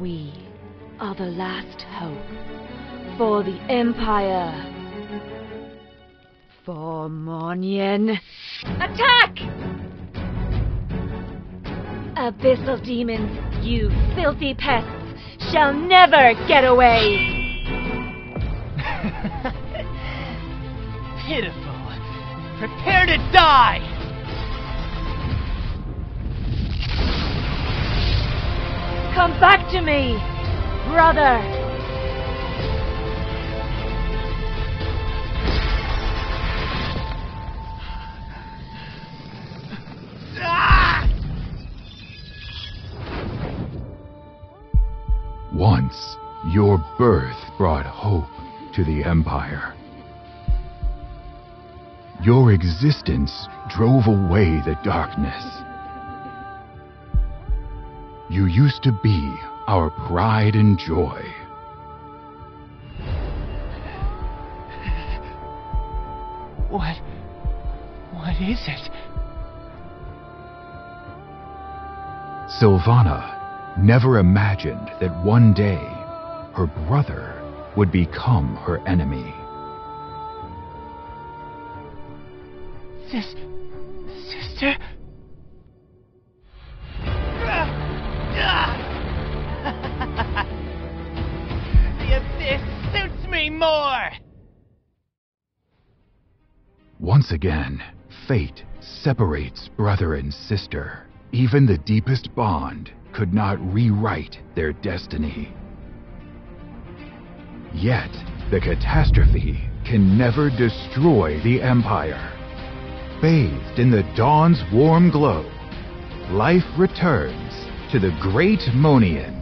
We are the last hope for the Empire. For Moniyan. Attack! Abyssal demons, you filthy pests, shall never get away! Pitiful. Prepare to die! Come back to me, brother! Once, your birth brought hope to the Empire. Your existence drove away the darkness. You used to be our pride and joy. What. What is it? Silvanna never imagined that one day her brother would become her enemy. Sis. Sister? Once again, fate separates brother and sister. Even the deepest bond could not rewrite their destiny. Yet, the catastrophe can never destroy the Empire. Bathed in the dawn's warm glow, life returns to the Great Moniyan.